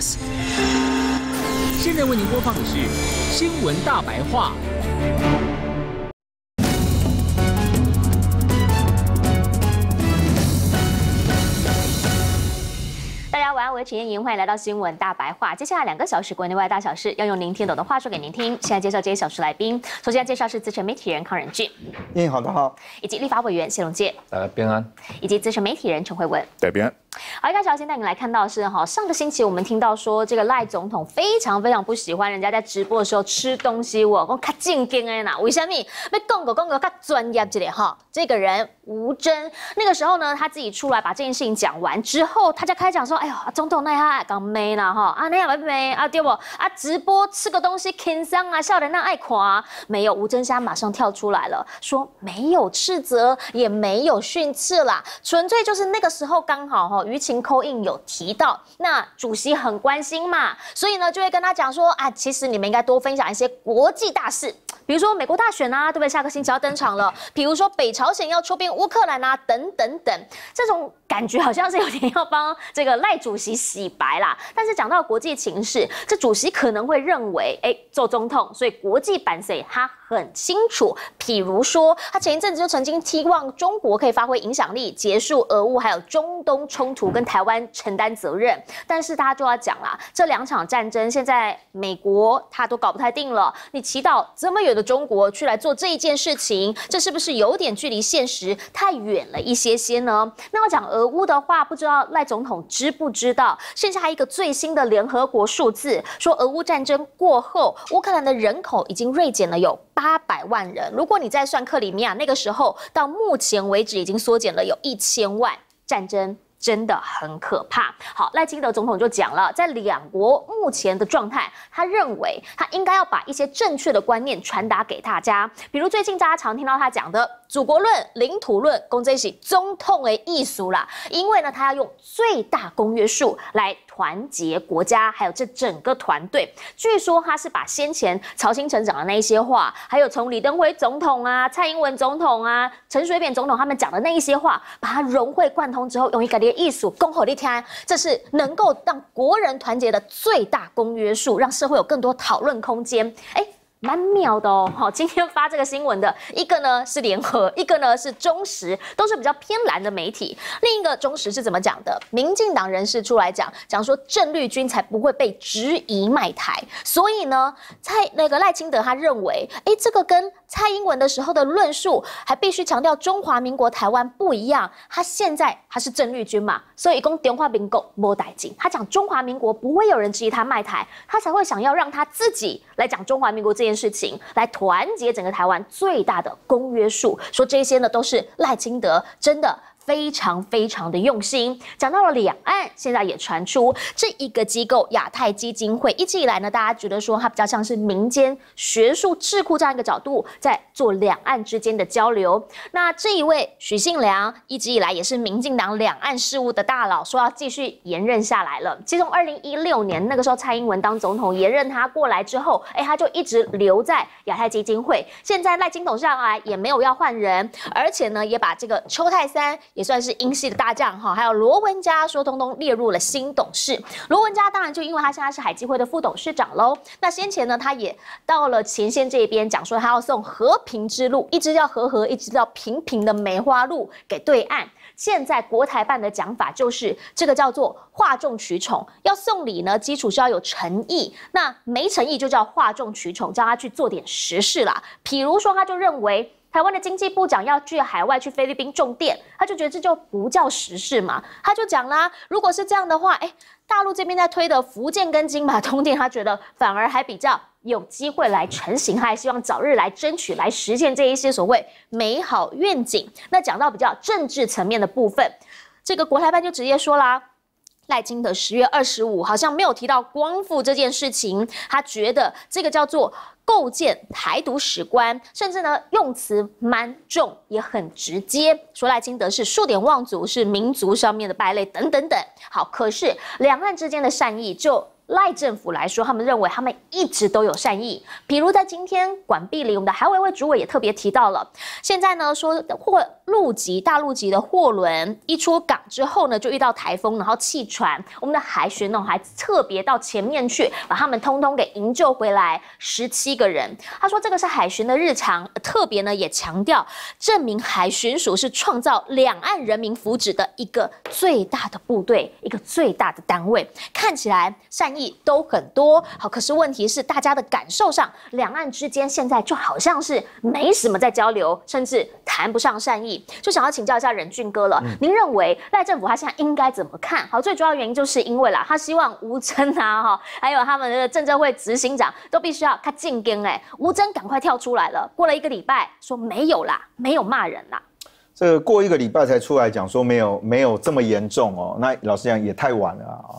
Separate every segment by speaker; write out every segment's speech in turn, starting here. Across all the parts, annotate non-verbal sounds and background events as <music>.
Speaker 1: Plus。现在为您播放的是新闻大白话。
Speaker 2: 大家晚安，我是陈燕莹，欢迎来到新闻大白话。接下来两个小时国内外大小事，要用您听懂的话说给您听。现在介绍这些小时来宾，首先介绍是资深媒体人康仁俊，
Speaker 3: 燕莹好，大家好，
Speaker 2: 以及立法委员谢龙介，
Speaker 4: 呃，边安，
Speaker 2: 以及资深媒体人陈慧文。
Speaker 4: 对边。
Speaker 2: 好，一开始要先带你来看到的是哈，上个星期我们听到说这个赖总统非常非常不喜欢人家在直播的时候吃东西，我讲卡正经的呐，为什么？被讲个讲个较专业一点哈。这个人吴征那个时候呢，他自己出来把这件事情讲完之后，他就开始讲说，哎呦，总统那下讲没了哈，啊那样没没啊对不？啊直播吃个东西轻松啊，笑人那爱夸没有？吴征现在马上跳出来了，说没有斥责，也没有训斥啦，纯粹就是那个时候刚好哈。舆情扣印有提到，那主席很关心嘛，所以呢就会跟他讲说啊，其实你们应该多分享一些国际大事，比如说美国大选啊，对不对？下个星期要登场了，比如说北朝鲜要出兵乌克兰啊，等等等，这种感觉好像是有点要帮这个赖主席洗白啦。但是讲到国际情势，这主席可能会认为，哎，做总统，所以国际版谁他很清楚。譬如说，他前一阵子就曾经期望中国可以发挥影响力，结束俄乌还有中东冲。突跟台湾承担责任，但是大家就要讲啦，这两场战争现在美国他都搞不太定了。你祈祷这么远的中国去来做这一件事情，这是不是有点距离现实太远了一些些呢？那要讲俄乌的话，不知道赖总统知不知道？剩下一个最新的联合国数字，说俄乌战争过后，乌克兰的人口已经锐减了有八百万人。如果你再算克里米亚，那个时候到目前为止已经缩减了有一千万。战争。真的很可怕。好，赖清德总统就讲了，在两国目前的状态，他认为他应该要把一些正确的观念传达给大家。比如最近大家常听到他讲的“祖国论”“领土论”，公这些中痛为艺术啦。因为呢，他要用最大公约数来团结国家，还有这整个团队。据说他是把先前曹新成讲的那一些话，还有从李登辉总统啊、蔡英文总统啊、陈水扁总统他们讲的那一些话，把它融会贯通之后，用一个艺术恭候一天，这是能够让国人团结的最大公约数，让社会有更多讨论空间。哎。蛮妙的哦，好，今天发这个新闻的一个呢是联合，<laughs> 一个呢是中时，都是比较偏蓝的媒体。另一个中时是怎么讲的？民进党人士出来讲，讲说郑绿军才不会被质疑卖台，所以呢，蔡那个赖清德他认为，哎，这个跟蔡英文的时候的论述还必须强调中华民国台湾不一样。他现在他是郑绿军嘛，所以一共电话并购摸代金，他讲中华民国不会有人质疑他卖台，他才会想要让他自己来讲中华民国这件。件事情来团结整个台湾最大的公约数，说这些呢都是赖清德真的。非常非常的用心，讲到了两岸，现在也传出这一个机构亚太基金会，一直以来呢，大家觉得说它比较像是民间学术智库这样一个角度，在做两岸之间的交流。那这一位许信良，一直以来也是民进党两岸事务的大佬，说要继续延任下来了。其中二零一六年那个时候蔡英文当总统延任他过来之后，哎，他就一直留在亚太基金会。现在赖金董上来也没有要换人，而且呢，也把这个邱泰三。也算是英系的大将哈，还有罗文嘉说通通列入了新董事。罗文嘉当然就因为他现在是海基会的副董事长喽。那先前呢，他也到了前线这边讲说，他要送和平之路，一直叫和和，一直叫平平的梅花鹿给对岸。现在国台办的讲法就是这个叫做哗众取宠，要送礼呢，基础是要有诚意。那没诚意就叫哗众取宠，叫他去做点实事啦。譬如说，他就认为。台湾的经济部长要去海外去菲律宾种电，他就觉得这就不叫时事嘛，他就讲啦，如果是这样的话，哎，大陆这边在推的福建跟金马通电，他觉得反而还比较有机会来成型，他还希望早日来争取来实现这一些所谓美好愿景。那讲到比较政治层面的部分，这个国台办就直接说啦。赖清德十月二十五好像没有提到光复这件事情，他觉得这个叫做构建台独史观，甚至呢用词蛮重，也很直接，说赖清德是数典忘祖，是民族上面的败类等等等。好，可是两岸之间的善意就。赖政府来说，他们认为他们一直都有善意。比如在今天管碧林，我们的海委会主委也特别提到了，现在呢说或陆籍大陆籍的货轮一出港之后呢，就遇到台风，然后弃船。我们的海巡呢还特别到前面去，把他们通通给营救回来，十七个人。他说这个是海巡的日常，特别呢也强调，证明海巡署是创造两岸人民福祉的一个最大的部队，一个最大的单位。看起来善意都很多，好，可是问题是大家的感受上，两岸之间现在就好像是没什么在交流，甚至谈不上善意。就想要请教一下任俊哥了，您认为赖政府他现在应该怎么看好？最主要原因就是因为啦，他希望吴征啊哈，还有他们的政政会执行长都必须要他进跟哎，吴征赶快跳出来了，过了一个礼拜说没有啦，没有骂人啦。
Speaker 3: 这个过一个礼拜才出来讲说没有没有这么严重哦，那老实讲也太晚了啊。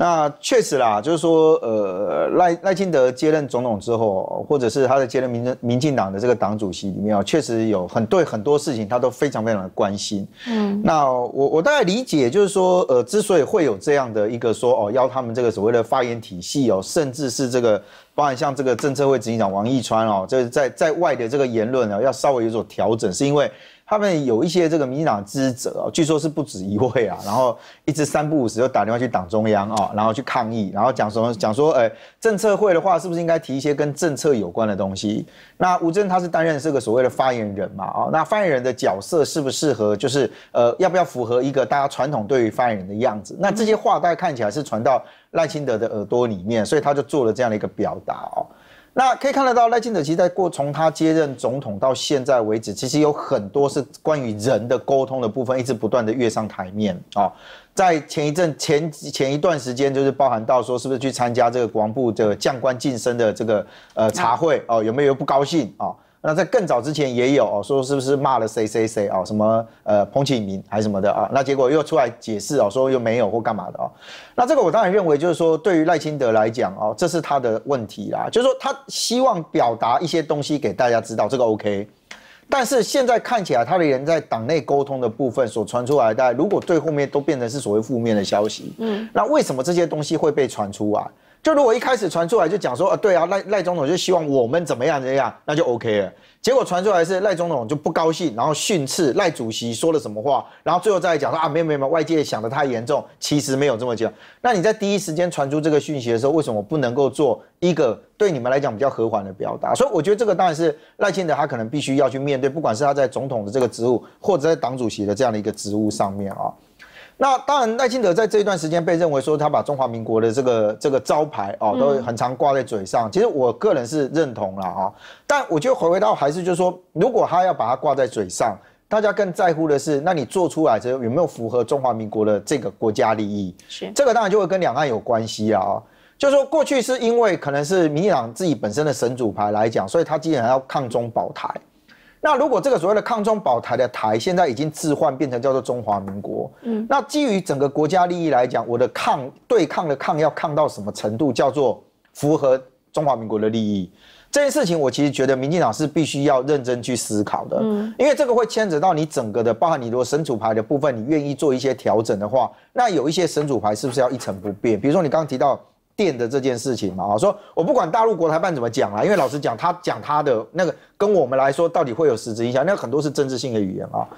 Speaker 3: 那确实啦，就是说，呃，赖赖清德接任总统之后，或者是他在接任民民进党的这个党主席里面啊，确实有很对很多事情他都非常非常的关心。嗯，那我我大概理解，就是说，呃，之所以会有这样的一个说哦，要他们这个所谓的发言体系哦，甚至是这个包含像这个政策会执行长王义川哦，这在在外的这个言论呢，要稍微有所调整，是因为。他们有一些这个民进党支持者据说是不止一位啊，<laughs> 然后一直三不五时就打电话去党中央啊，然后去抗议，然后讲什么讲说，哎，政策会的话是不是应该提一些跟政策有关的东西？那吴征他是担任这个所谓的发言人嘛，啊，那发言人的角色适不适合？就是呃，要不要符合一个大家传统对于发言人的样子？那这些话大概看起来是传到赖清德的耳朵里面，所以他就做了这样的一个表达哦。那可以看得到，赖清德其实在过从他接任总统到现在为止，其实有很多是关于人的沟通的部分，一直不断的跃上台面啊。在前一阵前前一段时间，就是包含到说是不是去参加这个国防部的将官晋升的这个呃茶会哦，有没有不高兴啊？那在更早之前也有哦，说是不是骂了谁谁谁哦，什么呃彭启明还是什么的啊？那结果又出来解释哦，说又没有或干嘛的哦。那这个我当然认为就是说，对于赖清德来讲哦，这是他的问题啦，就是说他希望表达一些东西给大家知道，这个 OK。但是现在看起来，他的人在党内沟通的部分所传出来的，如果对后面都变成是所谓负面的消息，嗯，那为什么这些东西会被传出来？就如果一开始传出来就讲说，啊，对啊，赖赖总统就希望我们怎么样怎样，那就 OK 了。结果传出来是赖总统就不高兴，然后训斥赖主席说了什么话，然后最后再讲说啊，没有没有，外界想的太严重，其实没有这么讲。那你在第一时间传出这个讯息的时候，为什么不能够做一个对你们来讲比较和缓的表达？所以我觉得这个当然是赖清德他可能必须要去面对，不管是他在总统的这个职务，或者在党主席的这样的一个职务上面啊。那当然，赖清德在这一段时间被认为说他把中华民国的这个这个招牌哦，都很常挂在嘴上。其实我个人是认同了啊，但我觉得回归到还是就是说，如果他要把它挂在嘴上，大家更在乎的是，那你做出来之后有没有符合中华民国的这个国家利益？
Speaker 2: 是
Speaker 3: 这个当然就会跟两岸有关系啊。就是说过去是因为可能是民进党自己本身的神主牌来讲，所以他既然要抗中保台。那如果这个所谓的抗中保台的台现在已经置换变成叫做中华民国，嗯，那基于整个国家利益来讲，我的抗对抗的抗要抗到什么程度，叫做符合中华民国的利益？这件事情我其实觉得民进党是必须要认真去思考的，嗯，因为这个会牵扯到你整个的，包含你如果神主牌的部分，你愿意做一些调整的话，那有一些神主牌是不是要一成不变？比如说你刚刚提到。电的这件事情嘛，啊，说我不管大陆国台办怎么讲啦，因为老实讲，他讲他的那个跟我们来说，到底会有实质影响？那很多是政治性的语言啊。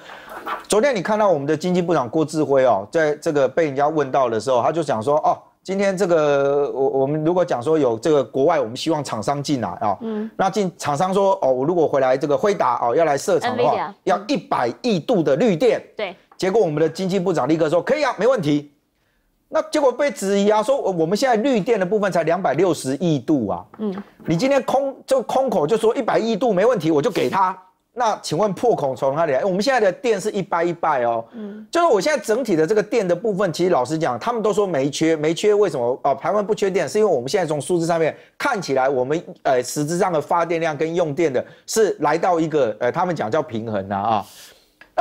Speaker 3: 昨天你看到我们的经济部长郭志辉哦，在这个被人家问到的时候，他就讲说，哦，今天这个我我们如果讲说有这个国外，我们希望厂商进来啊，嗯，那进厂商说，哦，我如果回来这个辉达哦要来设厂的话，要一百亿度的绿电，
Speaker 2: 对，
Speaker 3: 结果我们的经济部长立刻说，可以啊，没问题。那结果被质疑啊，说我们现在绿电的部分才两百六十亿度啊，嗯，你今天空就空口就说一百亿度没问题，我就给他。那请问破口从哪里来？我们现在的电是一掰一掰哦，嗯，就是我现在整体的这个电的部分，其实老实讲，他们都说没缺，没缺，为什么哦？台湾不缺电，是因为我们现在从数字上面看起来，我们呃实质上的发电量跟用电的是来到一个呃，他们讲叫平衡呐啊。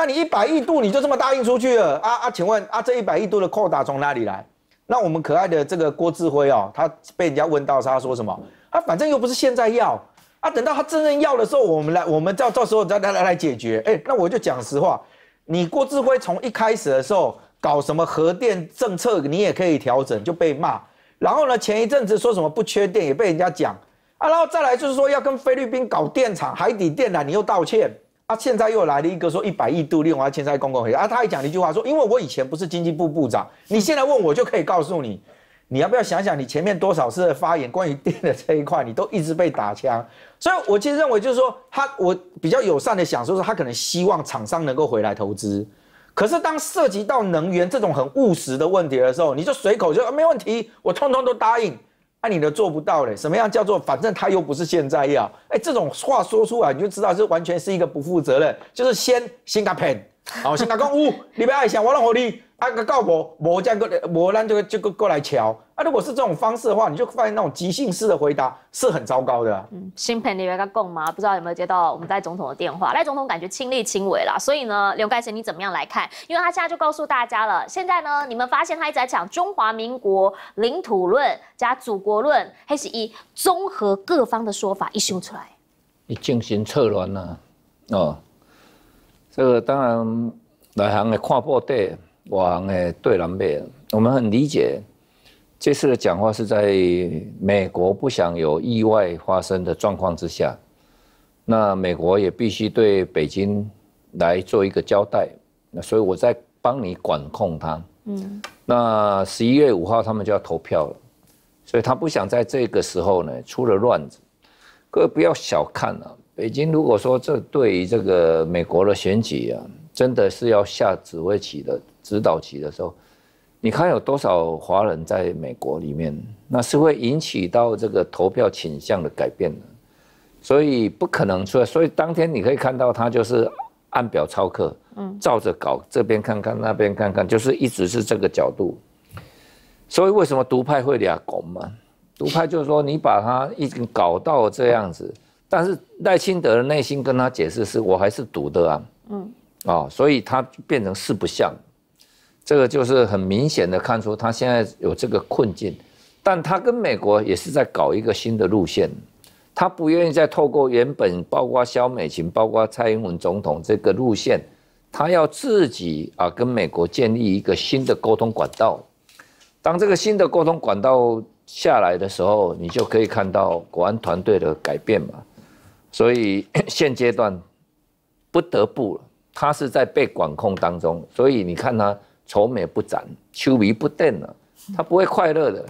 Speaker 3: 那你一百亿度你就这么答应出去了啊啊？请问啊，这一百亿度的扣打从哪里来？那我们可爱的这个郭志辉哦，他被人家问到，他说什么？啊，反正又不是现在要啊，等到他真正要的时候，我们来，我们到到时候再来来来解决。哎，那我就讲实话，你郭志辉从一开始的时候搞什么核电政策，你也可以调整，就被骂。然后呢，前一阵子说什么不缺电，也被人家讲啊。然后再来就是说要跟菲律宾搞电厂、海底电缆，你又道歉。啊，现在又来了一个说一百亿度另外现在公共会啊，他还讲了一句话说，因为我以前不是经济部部长，你现在问我就可以告诉你，你要不要想想你前面多少次的发言关于电的这一块，你都一直被打枪，所以我其实认为就是说他我比较友善的想说是他可能希望厂商能够回来投资，可是当涉及到能源这种很务实的问题的时候，你就随口就、啊、没问题，我通通都答应。那、你都做不到嘞，什么样叫做反正他又不是现在要，哎，这种话说出来你就知道这完全是一个不负责任，就是先先甲骗，好，先甲讲有，你不要想我让我你啊个告我，我这样个我咱就就过过来瞧，啊，如果是这种方式的话，你就发现那种即兴式的回答是很糟糕的、啊。
Speaker 2: 新朋友要供吗？不知道有没有接到我们赖总统的电话？赖总统感觉亲力亲为啦，所以呢，刘盖生你怎么样来看？因为他现在就告诉大家了，现在呢，你们发现他一直在讲中华民国领土论加祖国论，还是以综合各方的说法一修出来。
Speaker 4: 你进行策乱呐，哦，这个当然内行的看破底，外行的对南北，我们很理解。这次的讲话是在美国不想有意外发生的状况之下，那美国也必须对北京来做一个交代。那所以我在帮你管控它。嗯，那十一月五号他们就要投票了，所以他不想在这个时候呢出了乱子。各位不要小看啊，北京如果说这对于这个美国的选举啊，真的是要下指挥棋的指导期的时候，你看有多少华人在美国里面，那是会引起到这个投票倾向的改变的，所以不可能出来。所以当天你可以看到他就是按表操课，嗯，照着搞，这边看看那边看看，就是一直是这个角度。所以为什么独派会俩拱嘛？独派就是说你把他已经搞到这样子，但是赖清德的内心跟他解释是我还是独的啊，嗯，啊，所以他变成四不像。这个就是很明显的看出他现在有这个困境，但他跟美国也是在搞一个新的路线，他不愿意再透过原本包括萧美琴、包括蔡英文总统这个路线，他要自己啊跟美国建立一个新的沟通管道。当这个新的沟通管道下来的时候，你就可以看到国安团队的改变嘛。所以现阶段不得不，他是在被管控当中，所以你看他。愁眉不展，秋眉不瞪了，他不会快乐的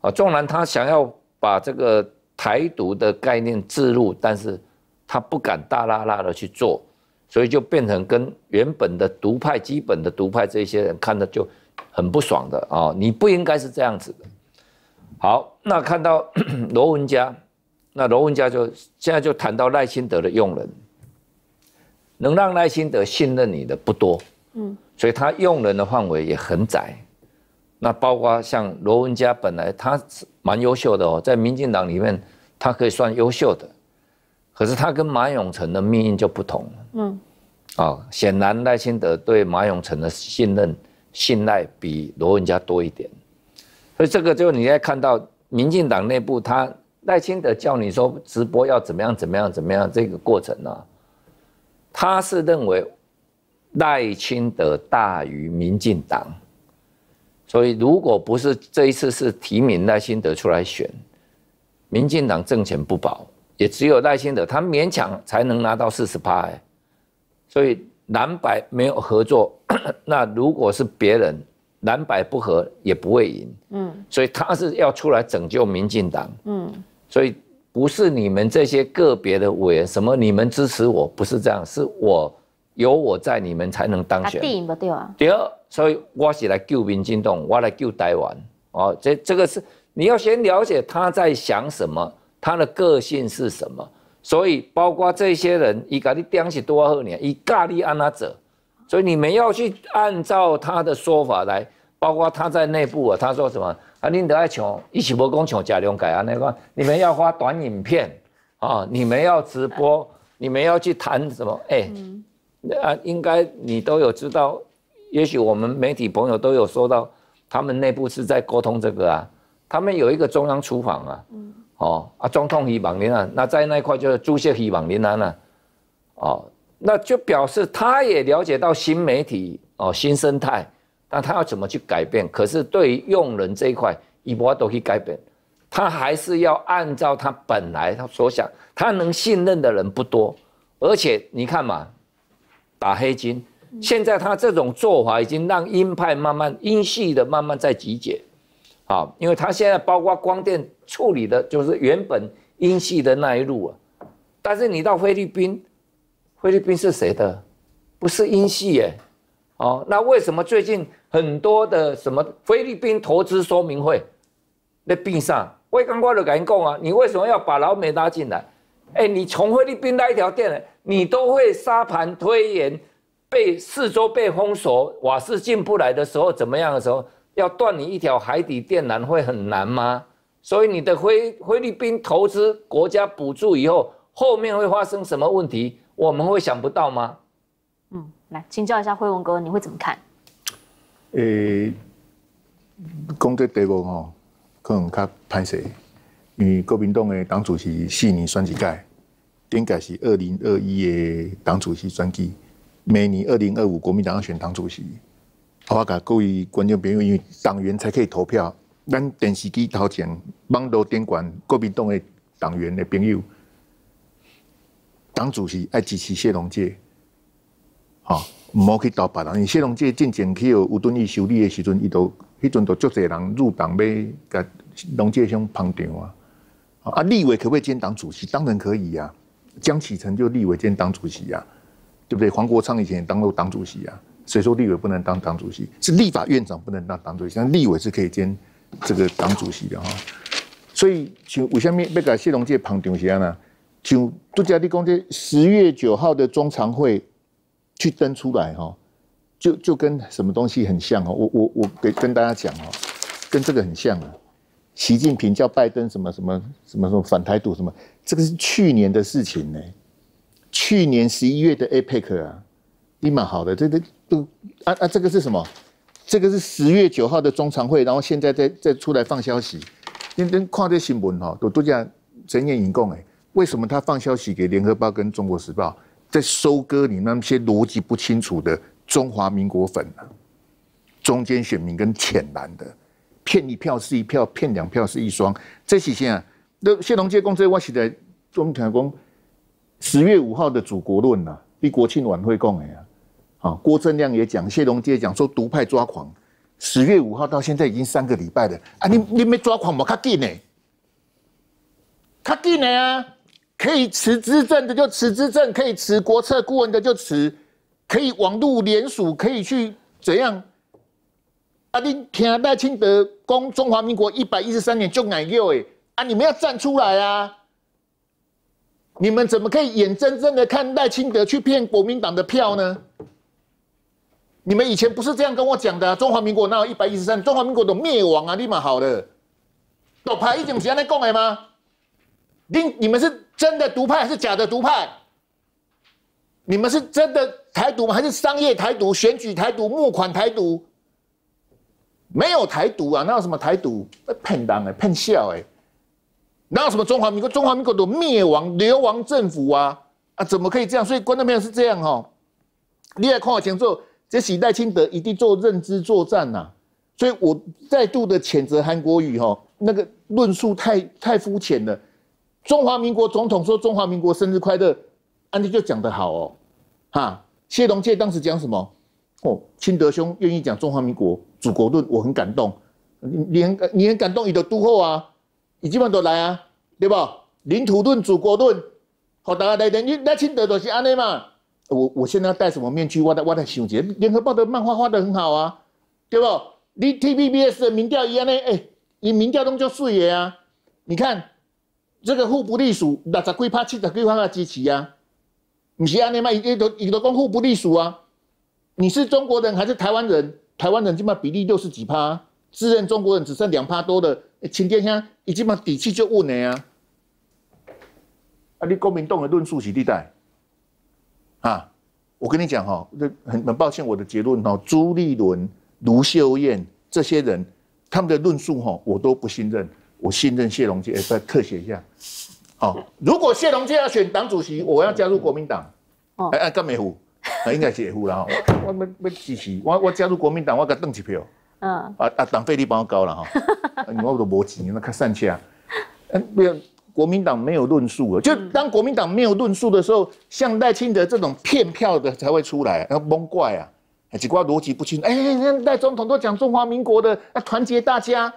Speaker 4: 啊！纵然他想要把这个台独的概念置入，但是他不敢大拉拉的去做，所以就变成跟原本的独派、基本的独派这些人看的就很不爽的啊！你不应该是这样子的。好，那看到 <coughs> 罗文佳，那罗文佳就现在就谈到赖清德的用人，能让赖清德信任你的不多，嗯。所以他用人的范围也很窄，那包括像罗文佳，本来他是蛮优秀的哦，在民进党里面他可以算优秀的，可是他跟马永成的命运就不同了。嗯，啊，显然赖清德对马永成的信任、信赖比罗文佳多一点，所以这个就你在看到民进党内部，他赖清德叫你说直播要怎么样、怎么样、怎么样这个过程呢？他是认为。赖清德大于民进党，所以如果不是这一次是提名赖清德出来选，民进党政权不保，也只有赖清德他勉强才能拿到四十八。所以蓝白没有合作，<clears throat> 那如果是别人蓝白不合也不会赢。嗯，所以他是要出来拯救民进党。嗯，所以不是你们这些个别的委员什么你们支持我不是这样，是我。有我在，你们才能当选。
Speaker 2: 对啊。
Speaker 4: 第二，所以我是来救民进党，我来救台湾。哦，这这个是你要先了解他在想什么，他的个性是什么。所以包括这些人，伊家你点起多少年，伊咖喱安那者。所以你们要去按照他的说法来，包括他在内部啊，他说什么啊？你得爱抢，一起不讲抢假两改啊？那个你们要发短影片啊，你们要直播，你们要去谈什么？哎。啊，应该你都有知道，也许我们媒体朋友都有说到，他们内部是在沟通这个啊，他们有一个中央厨房啊，哦啊，总统希望您啊，那在那一块就是朱谢希望您啊，哦，那就表示他也了解到新媒体哦新生态，那他要怎么去改变？可是对于用人这一块，一波都可以改变，他还是要按照他本来他所想，他能信任的人不多，而且你看嘛。打黑金。现在他这种做法已经让鹰派慢慢鹰系的慢慢在集结，啊，因为他现在包括光电处理的，就是原本鹰系的那一路啊。但是你到菲律宾，菲律宾是谁的？不是英系耶，哦，那为什么最近很多的什么菲律宾投资说明会那闭上？我刚刚就跟你讲啊，你为什么要把老美拉进来？哎，你从菲律宾那一条电缆你都会沙盘推演，被四周被封锁，瓦斯进不来的时候怎么样的时候，要断你一条海底电缆会很难吗？所以你的菲菲律宾投资国家补助以后。后面会发生什么问题？我们会想不到吗？
Speaker 2: 嗯，来请教一下辉文哥，你会怎么看？
Speaker 5: 诶，讲这题目吼，可能较歹势，因为国民党的党主席四年选一届，顶届是二零二一的党主席选举，每年二零二五国民党要选党主席。我甲各位观众朋友，因为党员才可以投票，咱电视机头前网络顶管国民党的党员的朋友。党主席爱支持谢龙介，好，唔好去投别人。因为谢龙介进前去有敦义修理的时阵，伊都迄阵都足侪人入党要甲龙介兄捧场啊。啊，立委可不可以兼党主席？当然可以呀。江启臣就立委兼党主席呀，对不对？黄国昌以前也当过党主席啊。谁说立委不能当党主席？是立法院长不能当党主席，但立委是可以兼这个党主席的哈。所以，请为什么要甲谢龙介捧场是安呢？就杜家地公这十月九号的中常会去登出来哈，就就跟什么东西很像哦。我我我给跟大家讲哦，跟这个很像啊。习近平叫拜登什么什么什么什么反台独什么，这个是去年的事情呢。去年十一月的 APEC 啊，立马好的，这这都啊啊，这个是什么？这个是十月九号的中常会，然后现在再再出来放消息，今天看这新闻哈，都都讲睁眼引供哎。为什么他放消息给联合报跟中国时报，在收割你那些逻辑不清楚的中华民国粉呢？中间选民跟浅蓝的，骗一票是一票，骗两票是一双。这几天啊，那谢龙介公这我写在中台公十月五号的祖国论呐，比国庆晚会讲的呀。啊，郭正亮也讲，谢龙介讲说独派抓狂。十月五号到现在已经三个礼拜了啊，你你没抓狂吗？卡紧呢？卡紧呢啊！可以持资政的就持资政，可以持国策顾问的就持，可以网路联署，可以去怎样？啊，你听赖清德攻中华民国一百一十三年就矮六哎啊！你们要站出来啊！你们怎么可以眼睁睁的看赖清德去骗国民党的票呢？你们以前不是这样跟我讲的？中华民国那有一百一十三？中华民国都灭亡啊！立马好了，都派一种时间来讲的吗？你你们是真的独派还是假的独派？你们是真的台独吗？还是商业台独、选举台独、募款台独？没有台独啊，哪有什么台独？骗人哎，骗笑哎！哪有什么中华民国？中华民国都灭亡、流亡政府啊啊！怎么可以这样？所以观众朋友是这样哈，你也看我前奏，这是赖清德一定做认知作战呐。所以我再度的谴责韩国瑜哈，那个论述太太肤浅了。中华民国总统说：“中华民国生日快乐。”安迪就讲得好哦，哈！谢龙介当时讲什么？哦，清德兄愿意讲中华民国祖国论，我很感动。你很你很感动，你的都后啊，你基本都来啊，对不？领土论、祖国论，好，大家来听。你那清德都是安尼嘛？我我现在要戴什么面具？我在我在想节，联合报的漫画画得很好啊，对不？你 T V B S 的民调一样呢？哎，你民调中就视野啊，你看。这个互不隶属，六十几趴、七十几趴的支持啊，不是安尼嘛？伊都伊都讲互不隶属啊。你是中国人还是台湾人？台湾人基本上比例六十几趴，自认中国人只剩两趴多的。秦天香，你起码底气就问了呀。啊，你国民党的论述是地带啊？我跟你讲哈，这很很抱歉，我的结论哈，朱立伦、卢秀燕这些人，他们的论述哈，我都不信任。我信任谢龙介，再特写一下。好，如果谢龙介要选党主席，我要加入国民党。哦，哎哎，干美湖，那应该是湖了哈。我我要支持，我我加入国民党，我给邓一票。嗯。啊啊，党费你帮我交了哈。你我都无钱，那看散气啊。嗯，不要国民党没有论述了，就当国民党没有论述的时候，像赖清德这种骗票的才会出来，要蒙怪啊，几瓜逻辑不清。哎，赖总统都讲中华民国的，要团结大家，